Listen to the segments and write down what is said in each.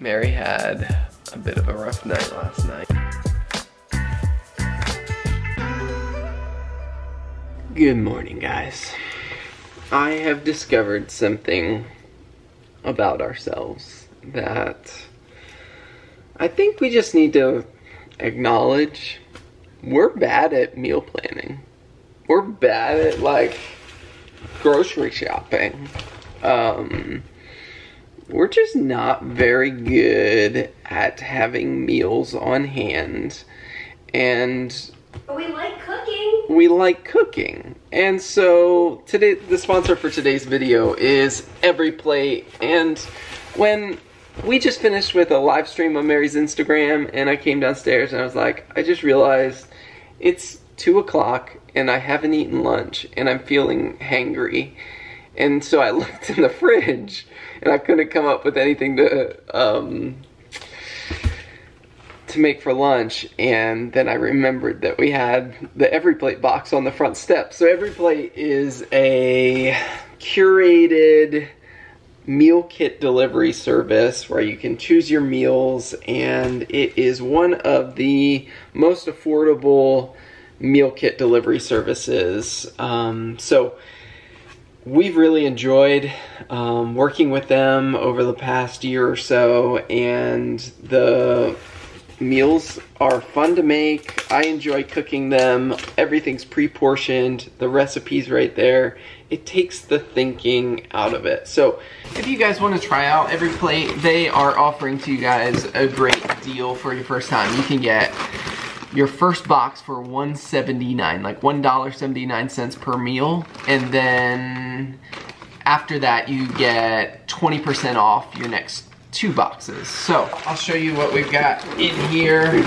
Mary had a bit of a rough night last night. Good morning, guys. I have discovered something about ourselves that I think we just need to acknowledge we're bad at meal planning. We're bad at like grocery shopping. Um, we're just not very good at having meals on hand. And But we like cooking. we like cooking. And so today the sponsor for today's video is EveryPlate and when we just finished with a live stream on Mary's Instagram and I came downstairs and I was like, I just realized it's two o'clock and I haven't eaten lunch and I'm feeling hangry. And so I looked in the fridge and I couldn't come up with anything to um, to make for lunch and then I remembered that we had the EveryPlate box on the front step. So EveryPlate is a curated meal kit delivery service where you can choose your meals and it is one of the most affordable meal kit delivery services. Um, so we've really enjoyed um, working with them over the past year or so and the meals are fun to make. I enjoy cooking them. Everything's pre-portioned. The recipes right there. It takes the thinking out of it. So if you guys want to try out EveryPlate they are offering to you guys a great deal for your first time. You can get your first box for 179 like $1.79 per meal. And then after that you get 20% off your next two boxes. So i'll show you what we've got in here.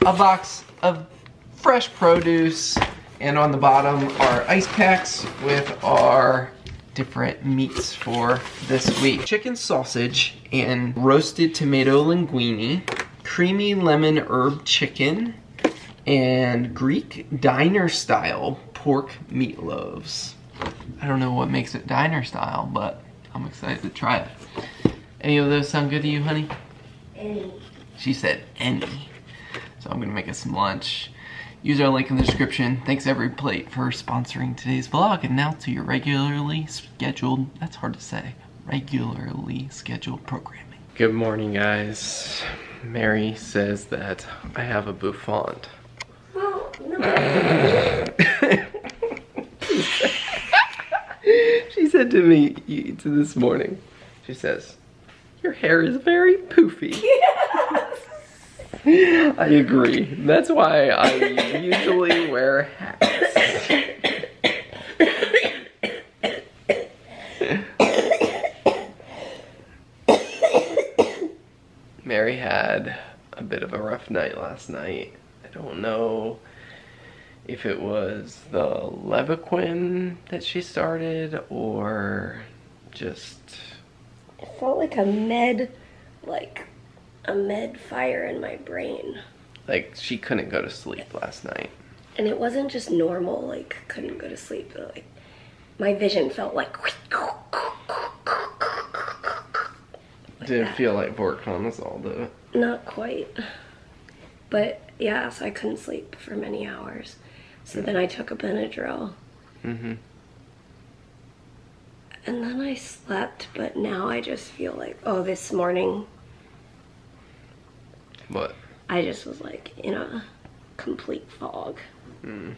A box of fresh produce and on the bottom are ice packs with our different meats for this week. Chicken sausage and roasted tomato linguine creamy lemon herb chicken and Greek diner style pork meatloaves. I don't know what makes it diner style, but I'm excited to try it. Any of those sound good to you, honey? Any. She said any. So I'm gonna make us some lunch. Use our link in the description. Thanks EveryPlate for sponsoring today's vlog. And now to your regularly scheduled, that's hard to say, regularly scheduled programming. Good morning guys. Mary says that I have a bouffant. Well, no. she said to me to this morning, she says, your hair is very poofy. I agree. That's why I usually wear hats. Mary had a bit of a rough night last night. I don't know if it was the Levaquin that she started or just It felt like a med, like a med fire in my brain. like she couldn't go to sleep last night. And it wasn't just normal, like couldn't go to sleep, but like my vision felt like Didn't feel like Voriconazole though. not quite. But yeah, so I couldn't sleep for many hours. So then I took a Benadryl. Mm-hmm. And then I slept, but now I just feel like, oh, this morning What? I just was like in a complete fog. Mm.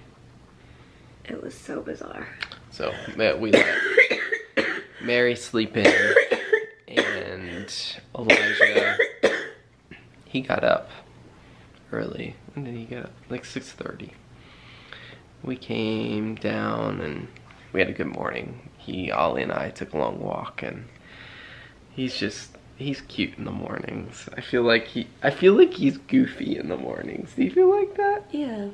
It was so bizarre. So we let Mary sleep in, and Elijah he got up early. When did he get up? Like six thirty. We came down and we had a good morning. He, Ollie, and I took a long walk, and he's just he's cute in the mornings. I feel like he I feel like he's goofy in the mornings. Do you feel like that? Yeah.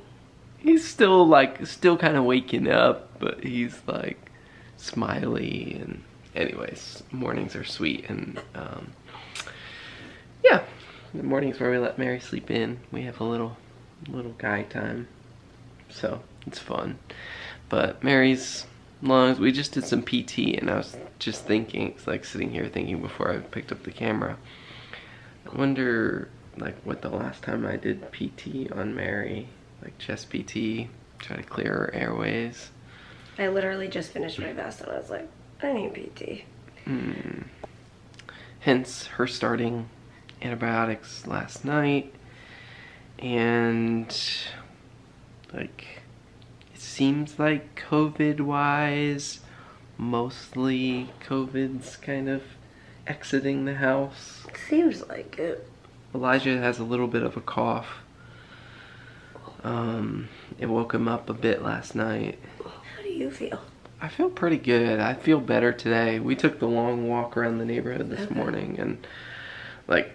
he's still like still kind of waking up but he's like smiley and anyways mornings are sweet and um the mornings where we let mary sleep in we have a little little guy time so it's fun but mary's lungs, we just did some PT, and I was just thinking, it's like sitting here thinking before I picked up the camera. I wonder, like, what the last time I did PT on Mary, like chest PT, try to clear her airways. I literally just finished my vest and I was like, I need PT. Hmm. Hence her starting antibiotics last night, and like it seems like COVID wise, mostly COVID's kind of exiting the house. Seems like it. Elijah has a little bit of a cough. Um, it woke him up a bit last night. How do you feel? I feel pretty good. I feel better today. We took the long walk around the neighborhood this Okay. morning and like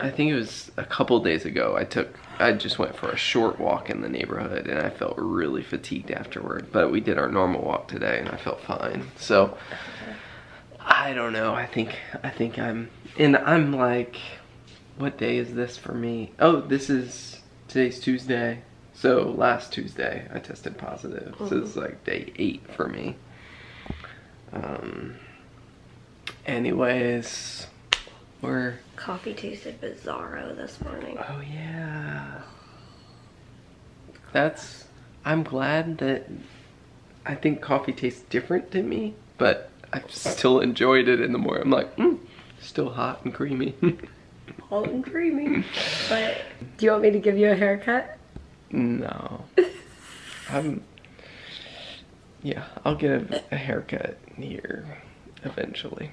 I think it was a couple days ago I took I just went for a short walk in the neighborhood and I felt really fatigued afterward. But we did our normal walk today and I felt fine. So I don't know. I think I think I'm and I'm like what day is this for me? Oh, this is today's Tuesday. So last Tuesday I tested positive. So it's like day eight for me. Um anyways, we're Coffee tasted bizarro this morning. Oh yeah. That's I'm glad that I think coffee tastes different to me, but I still enjoyed it in the morning. I'm like, mm, still hot and creamy. Hot and creamy. But do you want me to give you a haircut? no. I'm Yeah, I'll get a, a haircut here eventually.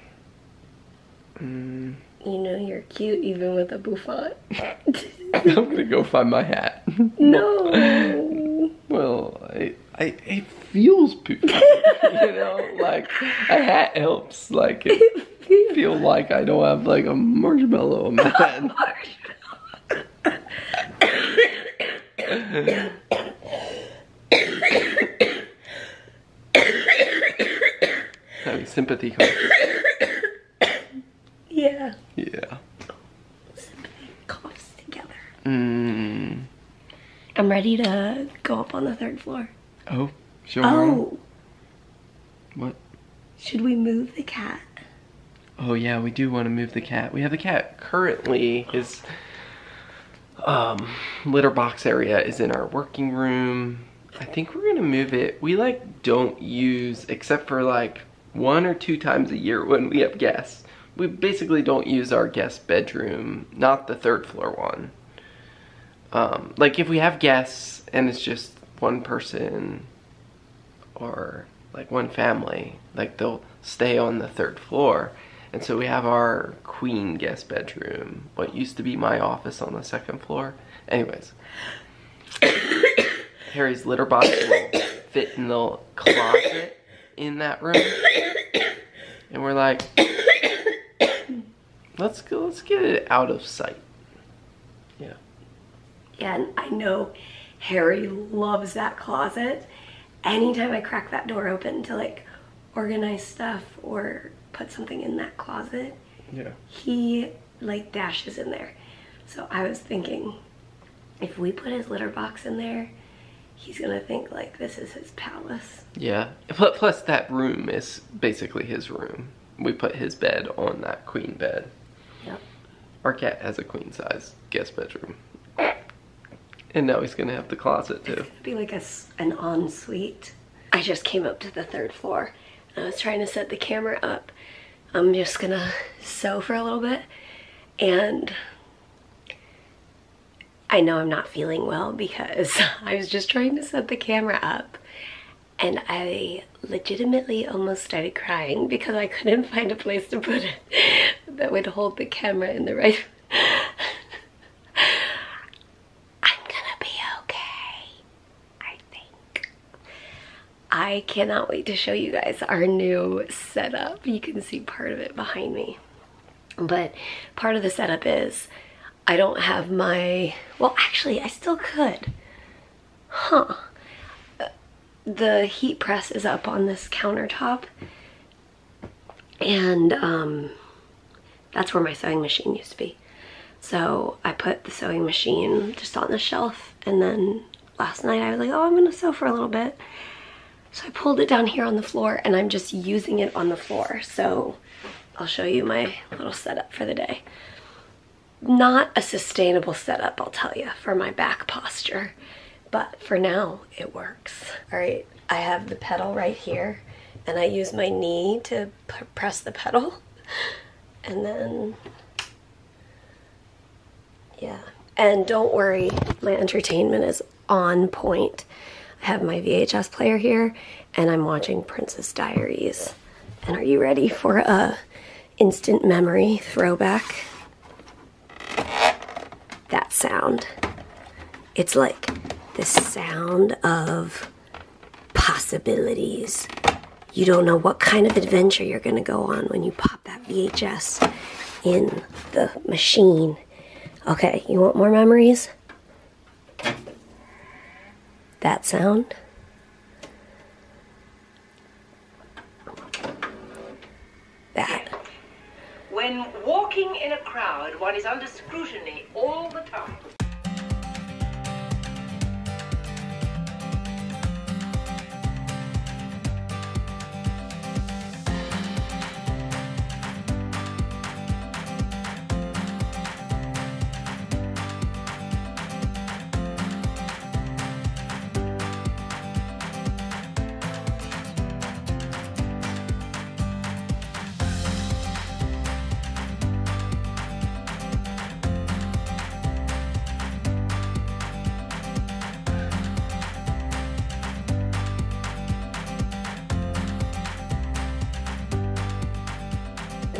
Mm, You know you're cute even with a bouffant. I'm gonna go find my hat. no. Well, I, I, it feels you know, like a hat helps, like it feel like I don't have like a marshmallow on my head. Having sympathy yeah. Yeah. Coughs together. Mm. I'm ready to go up on the third floor. Oh, sure. Oh, What? should we move the cat? Oh yeah, we do want to move the cat. We have the cat currently his um litter box area is in our working room. I think we're gonna move it. We like don't use except for like one or two times a year when we have guests. We basically don't use our guest bedroom, not the third floor one. Um, like if we have guests and it's just one person or like one family, like they'll stay on the third floor. And so we have our queen guest bedroom, what used to be my office on the second floor. Anyways, Harry's litter box will fit in the closet in that room. And we're like, let's go, let's get it out of sight. Yeah. Yeah, and I know Harry loves that closet. Anytime I crack that door open to like organize stuff or put something in that closet, Yeah. he like dashes in there. So I was thinking if we put his litter box in there, he's gonna think like this is his palace. Yeah. Plus, that room is basically his room. We put his bed on that queen bed. Yep. Our cat has a queen size guest bedroom. And now he's gonna have the closet too. It'd be like a, an ensuite. I just came up to the third floor. I was trying to set the camera up. I'm just gonna sew for a little bit. And I know I'm not feeling well because I was just trying to set the camera up. And I legitimately almost started crying because I couldn't find a place to put it that would hold the camera in the right. I'm gonna be okay. I think. I cannot wait to show you guys our new setup. You can see part of it behind me. But part of the setup is I don't have my, well, actually, I still could. Huh. Uh, The heat press is up on this countertop. And um, that's where my sewing machine used to be. So I put the sewing machine just on the shelf, and then last night I was like, oh, I'm gonna sew for a little bit. So I pulled it down here on the floor and I'm just using it on the floor. So I'll show you my little setup for the day. Not a sustainable setup, I'll tell you, for my back posture. But for now, it works. All right, I have the pedal right here and I use my knee to press the pedal. And then, yeah. And don't worry, my entertainment is on point. I have my VHS player here and I'm watching Princess Diaries. And are you ready for a instant memory throwback? That sound. It's like the sound of possibilities. You don't know what kind of adventure you're going to go on when you pop that VHS in the machine. Okay, you want more memories? That sound. That. When walking in a crowd, one is under scrutiny all the time.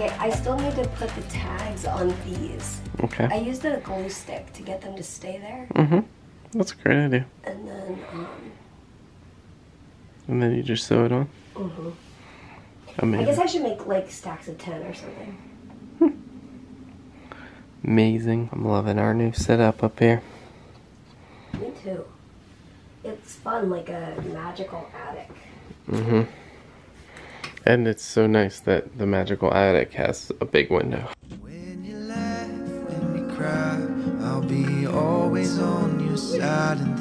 Okay, I still need to put the tags on these. Okay. I used a glue stick to get them to stay there. Mm-hmm. That's a great idea. And then, um, And then you just sew it on. mhm. Amazing. I guess I should make like stacks of 10 or something. Amazing. I'm loving our new setup up here. Me too. It's fun, like a magical attic. Mm-hmm. And it's so nice that the magical attic has a big window. When you laugh, when you cry, I'll be always on your side and